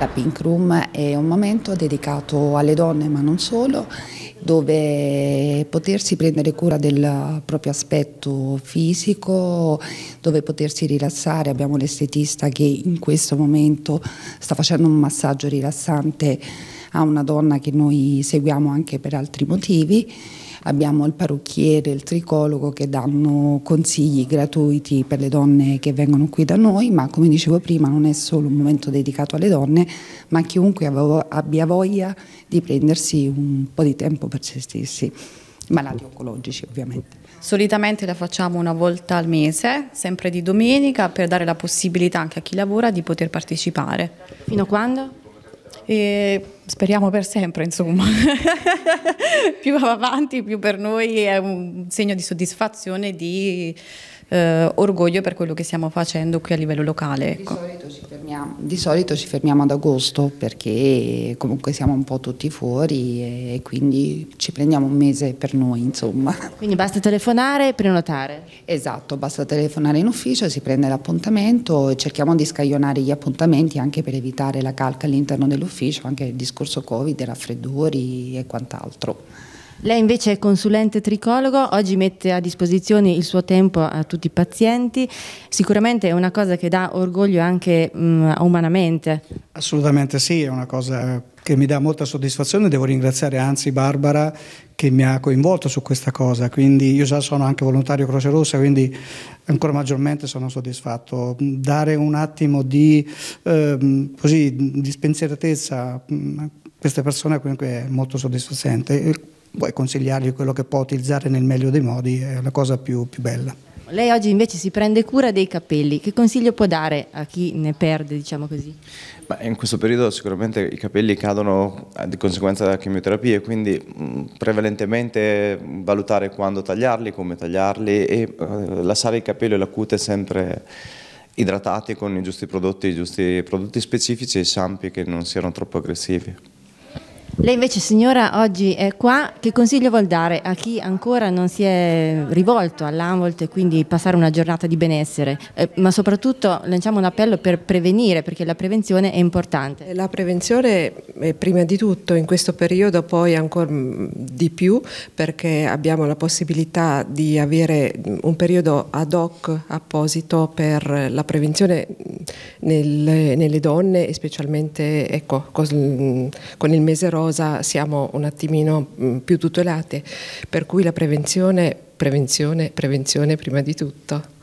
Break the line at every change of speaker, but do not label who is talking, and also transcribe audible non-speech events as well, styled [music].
La Pink Room è un momento dedicato alle donne, ma non solo, dove potersi prendere cura del proprio aspetto fisico, dove potersi rilassare. Abbiamo l'estetista che in questo momento sta facendo un massaggio rilassante a una donna che noi seguiamo anche per altri motivi abbiamo il parrucchiere, il tricologo che danno consigli gratuiti per le donne che vengono qui da noi, ma come dicevo prima non è solo un momento dedicato alle donne, ma chiunque abbia voglia di prendersi un po' di tempo per se stessi, malati oncologici ovviamente.
Solitamente la facciamo una volta al mese, sempre di domenica, per dare la possibilità anche a chi lavora di poter partecipare.
Fino a quando?
E speriamo per sempre, insomma. [laughs] più avanti, più per noi è un segno di soddisfazione, di eh, orgoglio per quello che stiamo facendo qui a livello locale.
Ecco. Di, solito ci fermiamo, di solito ci fermiamo ad agosto perché comunque siamo un po' tutti fuori e quindi ci prendiamo un mese per noi, insomma.
Quindi basta telefonare e prenotare?
Esatto, basta telefonare in ufficio, si prende l'appuntamento e cerchiamo di scaglionare gli appuntamenti anche per evitare la calca all'interno dell'ufficio, anche il discorso Covid, raffreddori e quant'altro.
Lei invece è consulente tricologo, oggi mette a disposizione il suo tempo a tutti i pazienti, sicuramente è una cosa che dà orgoglio anche mh, umanamente.
Assolutamente sì, è una cosa che mi dà molta soddisfazione, devo ringraziare anzi Barbara che mi ha coinvolto su questa cosa, quindi io già sono anche volontario Croce Rossa, quindi ancora maggiormente sono soddisfatto. Dare un attimo di, eh, così, di spensieratezza a queste persone comunque è molto soddisfacente vuoi consigliargli quello che può utilizzare nel meglio dei modi, è la cosa più, più bella.
Lei oggi invece si prende cura dei capelli, che consiglio può dare a chi ne perde, diciamo così?
Beh, in questo periodo sicuramente i capelli cadono eh, di conseguenza della chemioterapia e quindi mh, prevalentemente valutare quando tagliarli, come tagliarli e uh, lasciare i capelli e la cute sempre idratati con i giusti prodotti, i giusti prodotti specifici e shampoo che non siano troppo aggressivi.
Lei invece signora oggi è qua, che consiglio vuol dare a chi ancora non si è rivolto all'Amvolt e quindi passare una giornata di benessere, eh, ma soprattutto lanciamo un appello per prevenire perché la prevenzione è importante.
La prevenzione è prima di tutto in questo periodo, poi ancora di più perché abbiamo la possibilità di avere un periodo ad hoc apposito per la prevenzione nelle, nelle donne e specialmente ecco, con, con il mese rosa siamo un attimino mm, più tutelate, per cui la prevenzione, prevenzione, prevenzione prima di tutto.